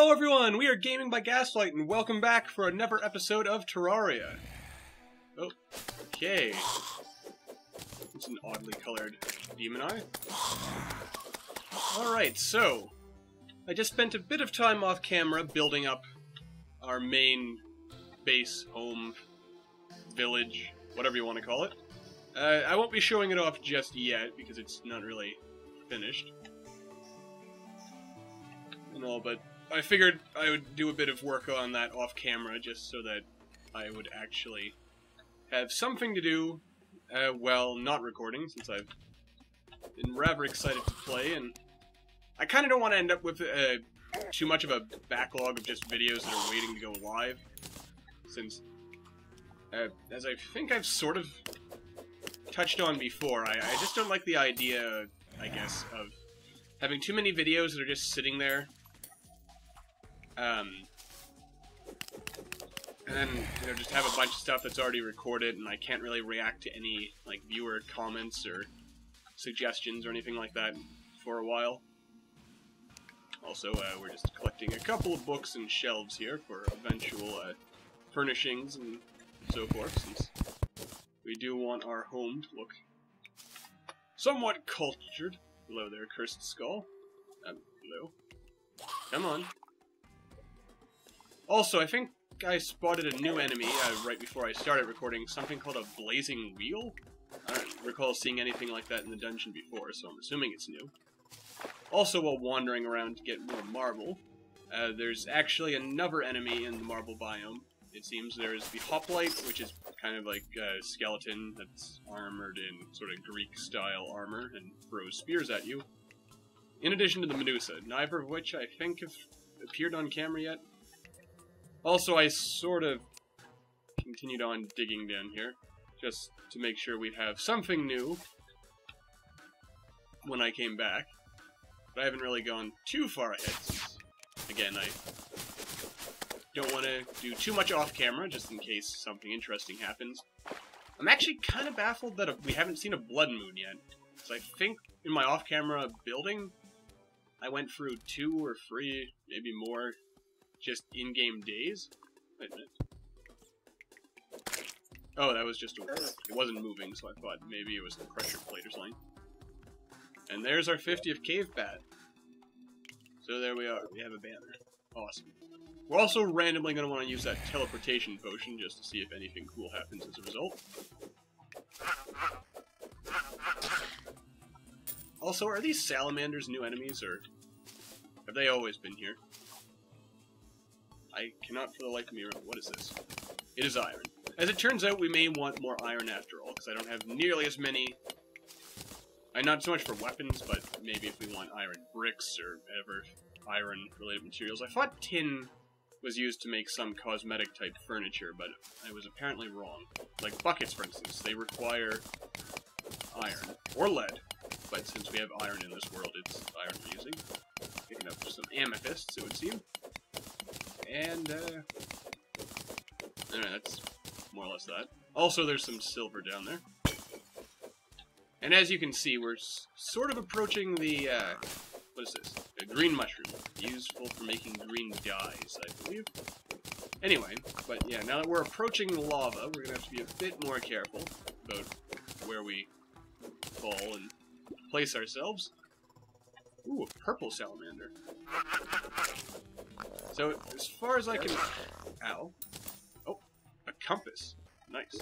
Hello everyone, we are Gaming by Gaslight, and welcome back for another episode of Terraria. Oh, okay. It's an oddly colored demon eye. Alright, so, I just spent a bit of time off camera building up our main base, home, village, whatever you want to call it. Uh, I won't be showing it off just yet, because it's not really finished. And all, but I figured I would do a bit of work on that off camera just so that I would actually have something to do. Uh, while not recording, since I've been rather excited to play, and I kind of don't want to end up with uh, too much of a backlog of just videos that are waiting to go live, since, uh, as I think I've sort of touched on before, I, I just don't like the idea, I guess, of having too many videos that are just sitting there um, and then, you know, just have a bunch of stuff that's already recorded, and I can't really react to any, like, viewer comments or suggestions or anything like that for a while. Also, uh, we're just collecting a couple of books and shelves here for eventual uh, furnishings and so forth, since we do want our home to look somewhat cultured. Hello there, Cursed Skull. Um, hello. Come on. Also, I think I spotted a new enemy uh, right before I started recording, something called a blazing wheel? I don't recall seeing anything like that in the dungeon before, so I'm assuming it's new. Also, while wandering around to get more marble, uh, there's actually another enemy in the marble biome. It seems there's the hoplite, which is kind of like a skeleton that's armored in sort of Greek-style armor and throws spears at you. In addition to the Medusa, neither of which I think have appeared on camera yet. Also, I sort of continued on digging down here, just to make sure we have something new when I came back. But I haven't really gone too far ahead, again, I don't want to do too much off-camera, just in case something interesting happens. I'm actually kind of baffled that we haven't seen a blood moon yet. So I think in my off-camera building, I went through two or three, maybe more, just in-game days? Wait a minute. Oh, that was just a... It wasn't moving, so I thought maybe it was the pressure plate or something. And there's our 50th cave bat. So there we are. We have a banner. Awesome. We're also randomly going to want to use that teleportation potion just to see if anything cool happens as a result. Also, are these salamanders new enemies, or have they always been here? I cannot for the life of me remember. What is this? It is iron. As it turns out, we may want more iron after all, because I don't have nearly as many... Uh, not so much for weapons, but maybe if we want iron bricks or whatever iron-related materials. I thought tin was used to make some cosmetic-type furniture, but I was apparently wrong. Like buckets, for instance, they require iron. Or lead. But since we have iron in this world, it's iron we're using. Picking up some amethysts, it would seem. And, uh... Know, that's more or less that. Also, there's some silver down there. And as you can see, we're sort of approaching the, uh... What is this? A green mushroom. Useful for making green dyes, I believe. Anyway, but yeah, now that we're approaching the lava, we're gonna have to be a bit more careful about where we fall and place ourselves. Ooh, a purple salamander. So, as far as I can... Ow. Oh, a compass. Nice.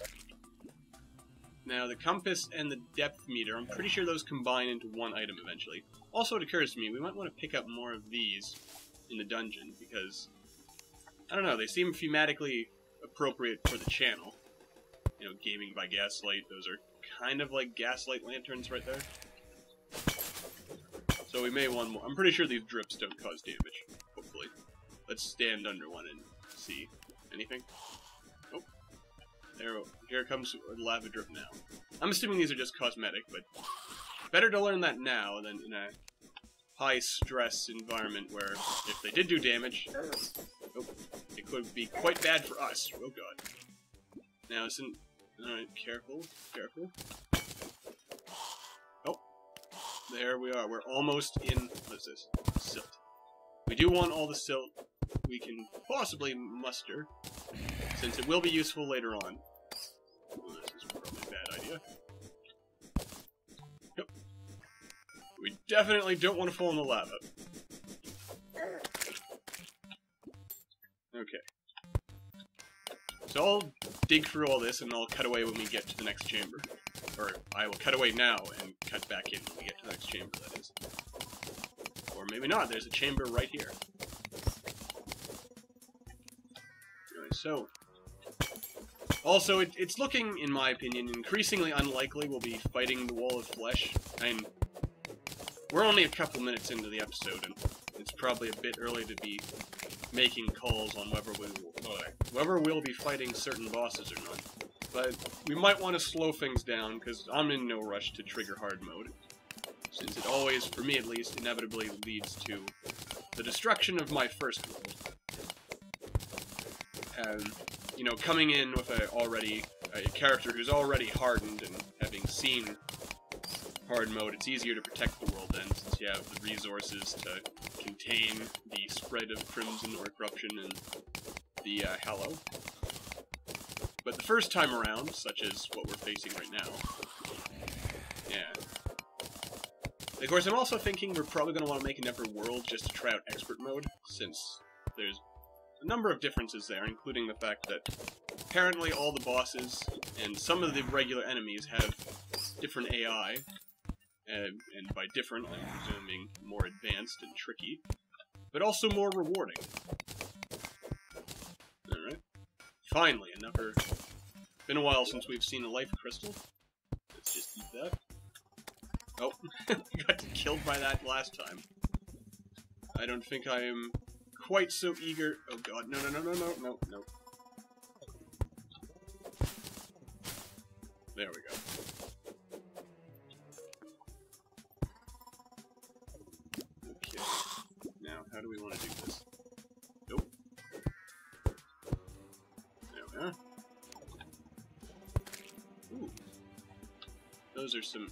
Now, the compass and the depth meter, I'm pretty sure those combine into one item eventually. Also, it occurs to me, we might want to pick up more of these in the dungeon, because, I don't know, they seem thematically appropriate for the channel. You know, gaming by gaslight, those are kind of like gaslight lanterns right there. So we may want more. I'm pretty sure these drips don't cause damage. Let's stand under one and see. Anything? Oh. There, here comes lava drip now. I'm assuming these are just cosmetic, but better to learn that now than in a high-stress environment where if they did do damage, oh, it could be quite bad for us. Oh god. Now, isn't... Alright, careful, careful. Oh, there we are. We're almost in... What is this? Silt. We do want all the silt we can possibly muster, since it will be useful later on. Well, this is probably a bad idea. Yep. We definitely don't want to fall in the lava. Okay. So I'll dig through all this and I'll cut away when we get to the next chamber. Or I will cut away now and cut back in when we get to the next chamber, that is. Or maybe not, there's a chamber right here. So... Also, it, it's looking, in my opinion, increasingly unlikely we'll be fighting the Wall of Flesh. I mean, we're only a couple minutes into the episode, and it's probably a bit early to be making calls on whether we will, uh, whether we'll be fighting certain bosses or not. But we might want to slow things down, because I'm in no rush to trigger hard mode. Since it always, for me at least, inevitably leads to the destruction of my first world. And, you know, coming in with a already a character who's already hardened and having seen hard mode, it's easier to protect the world then, since you have the resources to contain the spread of Crimson or Corruption and the uh, Hallow. But the first time around, such as what we're facing right now, yeah. Of course, I'm also thinking we're probably going to want to make another world just to try out Expert Mode, since there's a number of differences there, including the fact that apparently all the bosses and some of the regular enemies have different AI, and, and by different, I'm presuming more advanced and tricky, but also more rewarding. Alright. Finally, another... Been a while since we've seen a life crystal. Let's just eat that. Oh, got killed by that last time. I don't think I am quite so eager... Oh god, no, no, no, no, no, no, no. There we go. Okay. Now, how do we want to do this? Nope. There we are. Ooh. Those are some...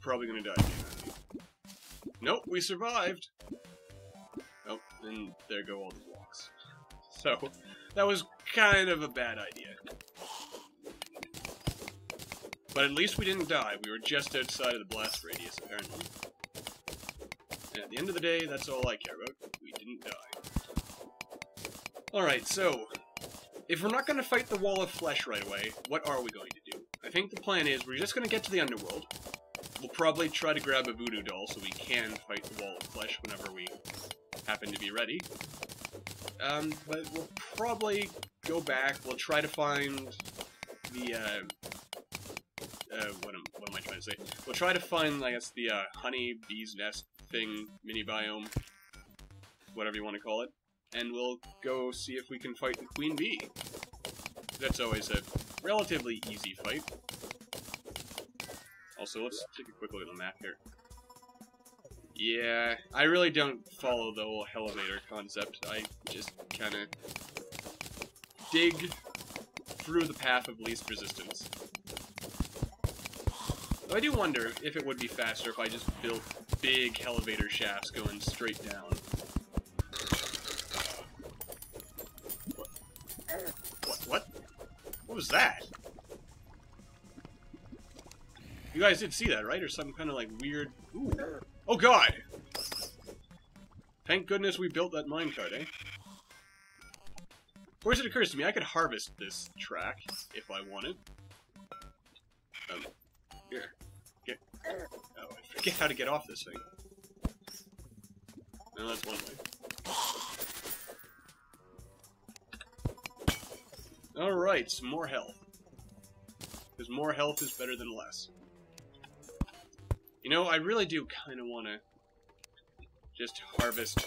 probably gonna die Nope, we survived! Oh, and there go all the blocks. So, that was kind of a bad idea. But at least we didn't die. We were just outside of the blast radius, apparently. And at the end of the day, that's all I care about. We didn't die. Alright, so... If we're not going to fight the Wall of Flesh right away, what are we going to do? I think the plan is we're just going to get to the Underworld. We'll probably try to grab a Voodoo Doll so we can fight the Wall of Flesh whenever we happen to be ready. Um, but we'll probably go back. We'll try to find the, uh, uh, what am, what am I trying to say? We'll try to find, I guess, the uh, honey bee's nest thing, mini biome, whatever you want to call it, and we'll go see if we can fight the queen bee. That's always a relatively easy fight. Also, let's take a quick look at the map here. Yeah, I really don't follow the whole elevator concept. I just kind of dig through the path of least resistance. Though I do wonder if it would be faster if I just built big elevator shafts going straight down. What? What? What was that? You guys did see that, right? Or some kind of like weird... Ooh. Oh god! Thank goodness we built that minecart, eh? Of course it occurs to me, I could harvest this track if I wanted. Um, here. Get. Oh, I forget how to get off this thing. No, that's one way. Alright, some more health. Because more health is better than less. You know, I really do kind of want to just harvest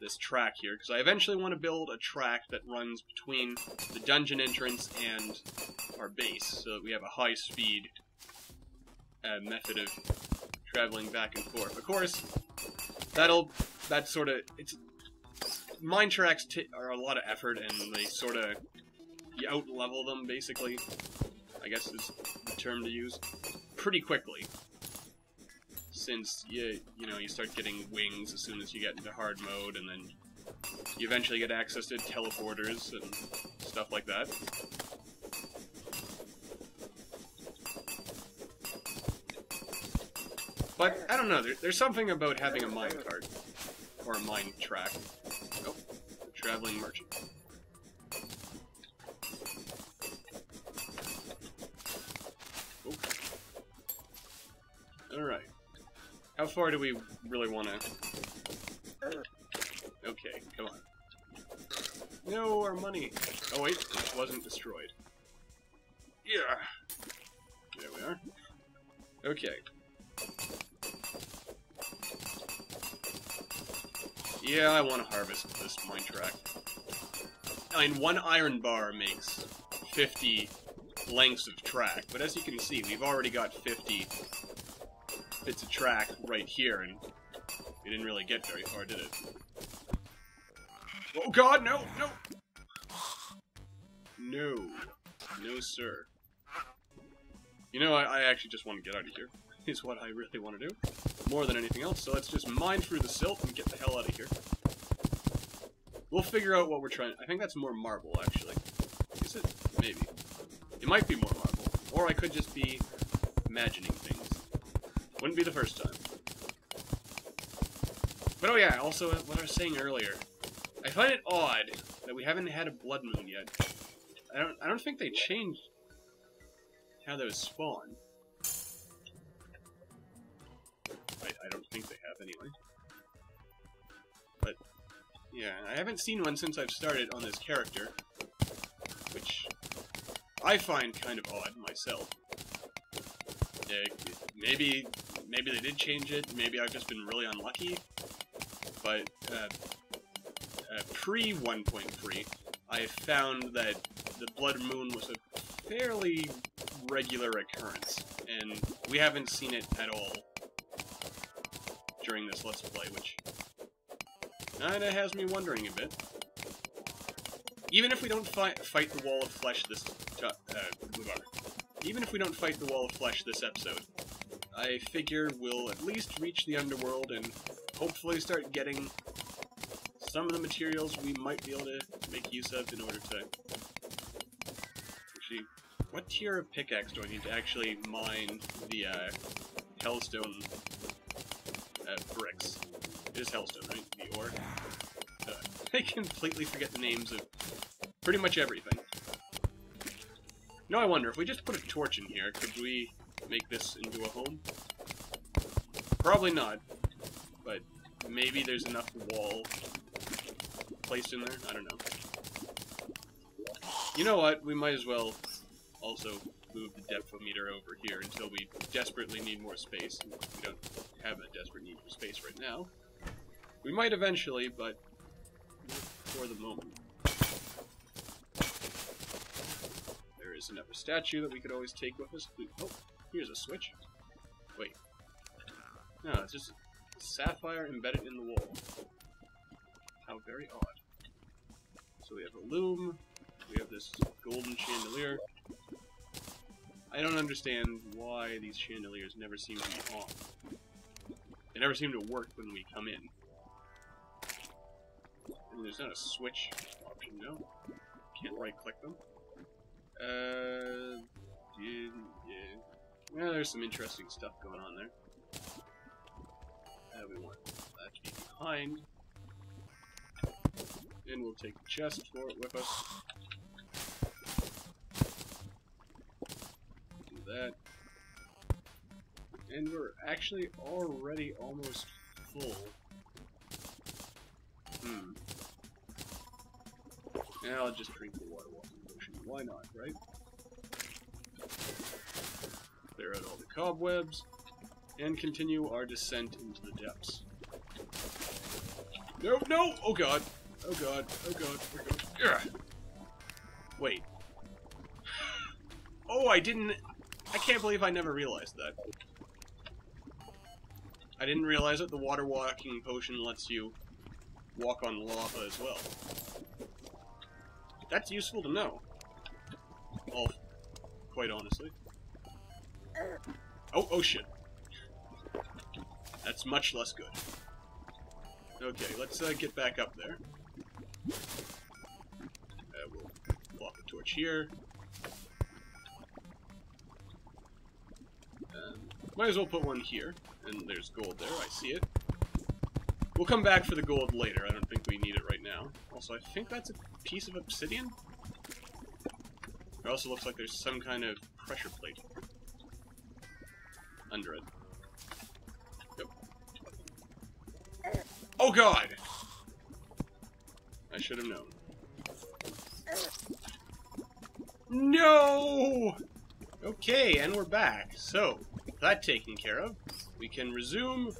this track here, because I eventually want to build a track that runs between the dungeon entrance and our base, so that we have a high speed uh, method of traveling back and forth. Of course, that'll that sort of it's mine tracks are a lot of effort, and they sort of you out level them basically. I guess is the term to use pretty quickly. Since you you know you start getting wings as soon as you get into hard mode, and then you eventually get access to teleporters and stuff like that. But I don't know. There, there's something about having a mine cart or a mine track. Oh, traveling merchant. Far do we really want to? Okay, come on. No, our money. Oh wait, it wasn't destroyed. Yeah. There we are. Okay. Yeah, I want to harvest this mine track. I mean, one iron bar makes 50 lengths of track, but as you can see, we've already got 50 bits a track right here, and we didn't really get very far, did it? Oh god, no, no! No. No, sir. You know, I, I actually just want to get out of here, is what I really want to do. More than anything else, so let's just mine through the silt and get the hell out of here. We'll figure out what we're trying... I think that's more marble, actually. Is it? Maybe. It might be more marble. Or I could just be imagining things. Be the first time. But oh yeah, also uh, what I was saying earlier. I find it odd that we haven't had a blood moon yet. I don't I don't think they changed how those spawn. I, I don't think they have anyway. But yeah, I haven't seen one since I've started on this character. Which I find kind of odd myself. Yeah, maybe maybe they did change it, maybe I've just been really unlucky. But uh, uh, pre 1.3, I found that the Blood Moon was a fairly regular occurrence, and we haven't seen it at all during this Let's Play, which kinda has me wondering a bit. Even if we don't fight fight the Wall of Flesh this uh, even if we don't fight the Wall of Flesh this episode, I figure we'll at least reach the Underworld and hopefully start getting some of the materials we might be able to make use of in order to... Actually, what tier of pickaxe do I need to actually mine the uh, Hellstone uh, bricks? It is Hellstone, right? The ore? Uh, I completely forget the names of pretty much everything. No, I wonder, if we just put a torch in here, could we make this into a home? Probably not, but maybe there's enough wall placed in there? I don't know. You know what? We might as well also move the depthometer over here until we desperately need more space. We don't have a desperate need for space right now. We might eventually, but for the moment. There is another statue that we could always take with us. Oh, here's a switch. Wait. No, it's just sapphire embedded in the wall. How very odd. So we have a loom, we have this golden chandelier. I don't understand why these chandeliers never seem to be on. They never seem to work when we come in. And there's not a switch option, no? Can't right-click them. Uh, yeah, yeah. Well, there's some interesting stuff going on there. Uh, we want that to be behind and we'll take the chest for it with us. Do that. And we're actually already almost full. Hmm. Now I'll just drink the water walking potion. Why not, right? Clear out all the cobwebs, and continue our descent into the depths. No, no! Oh god! Oh god, oh god, oh god. Ugh. Wait. Oh, I didn't... I can't believe I never realized that. I didn't realize that the water walking potion lets you walk on lava as well. That's useful to know. All, quite honestly. Oh, oh shit. That's much less good. Okay, let's uh, get back up there. Uh, we'll plop a torch here. Um, might as well put one here. And there's gold there, I see it. We'll come back for the gold later. I don't think we need it right now. Also, I think that's a piece of obsidian. It also looks like there's some kind of pressure plate under it. Oh god! I should have known. No! Okay, and we're back. So, that taken care of, we can resume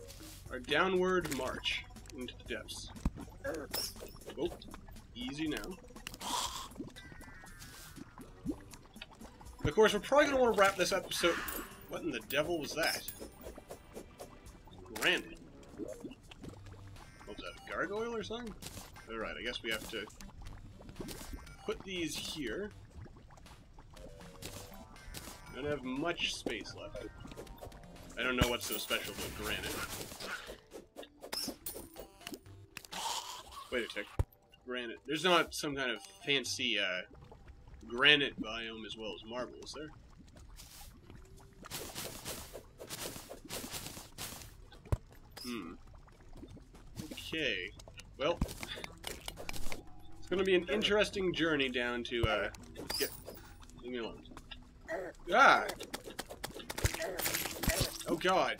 our downward march into the depths. Oh, easy now. Of course, we're probably going to want to wrap this episode... What in the devil was that? Granite. What was that, a gargoyle or something? Alright, I guess we have to put these here. I Don't have much space left. I don't know what's so special about granite. Wait a tick. Granite. There's not some kind of fancy uh, granite biome as well as marble, is there? Hmm. Okay. Well, it's going to be an interesting journey down to, uh, get... Leave me alone. Ah! Oh god.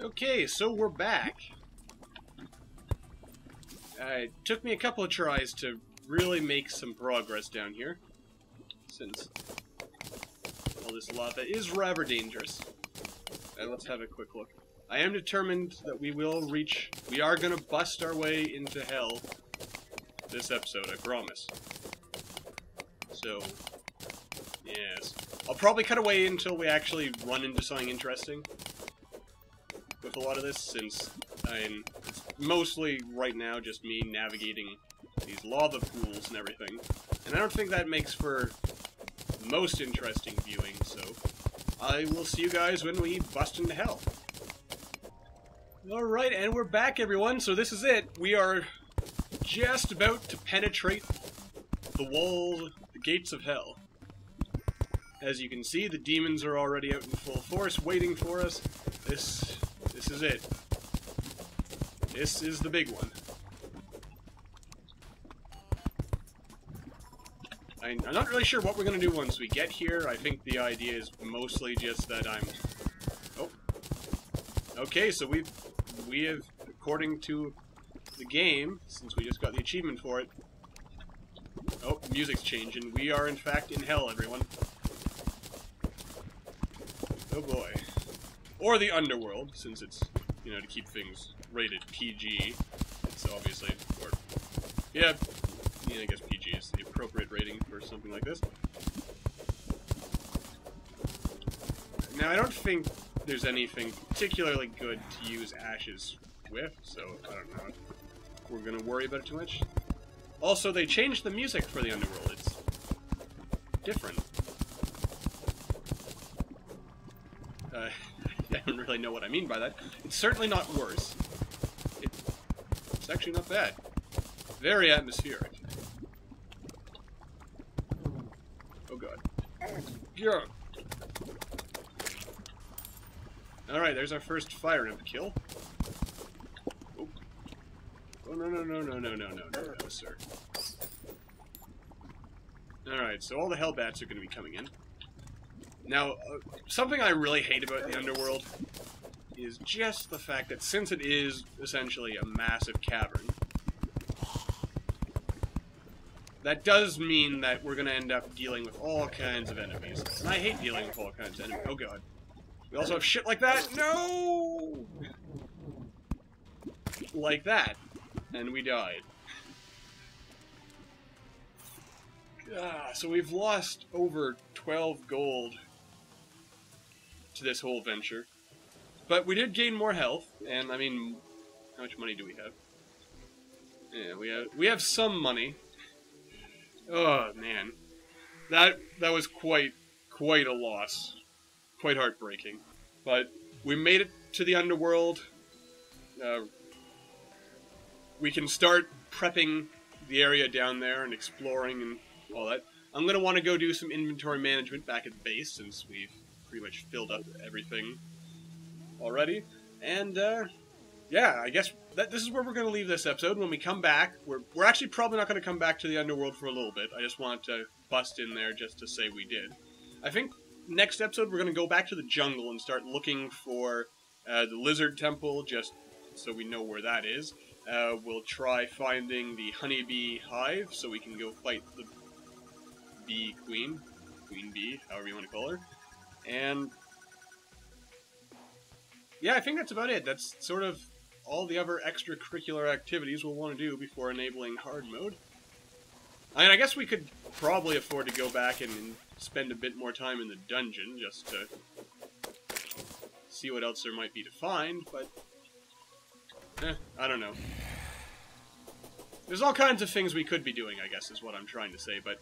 Okay, so we're back. Uh, it took me a couple of tries to really make some progress down here, since all this lava is rather dangerous. Uh, let's have a quick look. I am determined that we will reach... We are gonna bust our way into hell this episode, I promise. So, yes. I'll probably cut away until we actually run into something interesting with a lot of this, since I'm mostly right now just me navigating these lava pools and everything. And I don't think that makes for most interesting viewing, I will see you guys when we bust into hell. Alright, and we're back, everyone. So this is it. We are just about to penetrate the wall, the gates of hell. As you can see, the demons are already out in full force, waiting for us. This, this is it. This is the big one. I'm not really sure what we're going to do once we get here. I think the idea is mostly just that I'm... Oh. Okay, so we've... We have, according to the game, since we just got the achievement for it... Oh, music's changing. We are, in fact, in hell, everyone. Oh boy. Or the underworld, since it's, you know, to keep things rated PG. It's obviously... Or, yeah, yeah, I guess PG is the appropriate rating for something like this. Now, I don't think there's anything particularly good to use ashes with, so I don't know we're going to worry about it too much. Also, they changed the music for the Underworld. It's different. Uh, I don't really know what I mean by that. It's certainly not worse. It, it's actually not bad. Very atmospheric. Yeah. Alright, there's our first fire imp kill. Oh. oh, no, no, no, no, no, no, no, no, no, sir. Alright, so all the Hellbats are going to be coming in. Now, uh, something I really hate about the Underworld is just the fact that since it is essentially a massive cavern, that does mean that we're going to end up dealing with all kinds of enemies. And I hate dealing with all kinds of enemies. Oh god. We also have shit like that. No! Like that. And we died. Ah, so we've lost over 12 gold to this whole venture. But we did gain more health, and I mean, how much money do we have? Yeah, we have we have some money, Oh man, that that was quite quite a loss, quite heartbreaking. But we made it to the underworld. Uh, we can start prepping the area down there and exploring and all that. I'm to want to go do some inventory management back at the base since we've pretty much filled up everything already. And, uh, yeah, I guess that this is where we're going to leave this episode. When we come back, we're, we're actually probably not going to come back to the underworld for a little bit. I just want to bust in there just to say we did. I think next episode we're going to go back to the jungle and start looking for uh, the lizard temple, just so we know where that is. Uh, we'll try finding the honeybee hive so we can go fight the bee queen, queen bee, however you want to call her. And yeah, I think that's about it. That's sort of all the other extracurricular activities we'll want to do before enabling hard mode. I mean, I guess we could probably afford to go back and, spend a bit more time in the dungeon just to see what else there might be to find, but eh, I don't know. There's all kinds of things we could be doing, I guess, is what I'm trying to say, but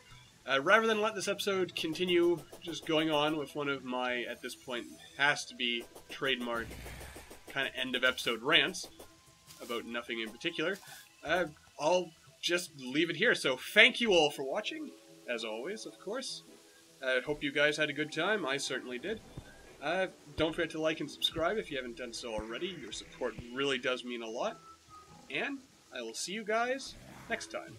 uh, rather than let this episode continue just going on with one of my, at this point, has to be trademark kind of end of episode rants about nothing in particular, uh, I'll just leave it here. So thank you all for watching, as always, of course. I uh, hope you guys had a good time. I certainly did. Uh, don't forget to like and subscribe if you haven't done so already. Your support really does mean a lot. And I will see you guys next time.